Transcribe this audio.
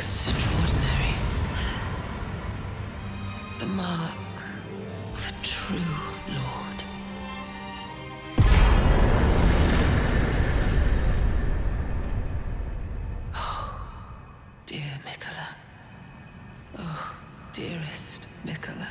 extraordinary. The mark of a true lord. Oh, dear Mikola. Oh, dearest Mikola.